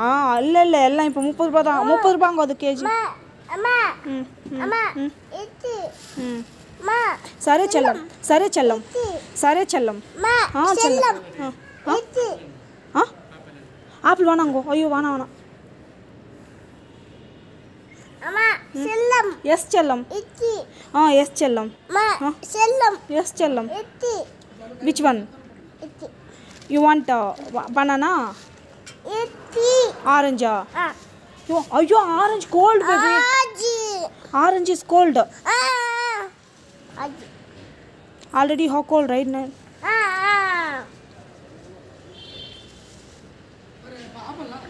ஆ இல்லை இல்லை எல்லாம் இப்போ முப்பது ரூபா தான் முப்பது ரூபாங்க அது కేజీ అమ్మా ம் ம், అమ్మా ம் ఇది ம் మా సరే చెల్లం సరే చెల్లం సరే చెల్లం మా ஆ செல்லம் செல்லம் ஆ ఇది ஆ ஆப்பிள் வேணாங்கோ ஐயோ வேணாம் வேணாம் అమ్మా సెల్లం எஸ் செல்லம் ఇది ஆ எஸ் செல்லம் మా సెల్లం எஸ் செல்லம் ఇది విచ్ వన్ ఇది யூ வாண்ட் பனானா ఇది ஆரஞ்சா? ஐயோ ஐயோ orange cold baby orange. Is cold already ஹா கோல்ட் ரைட் நான் பாப்பலாம்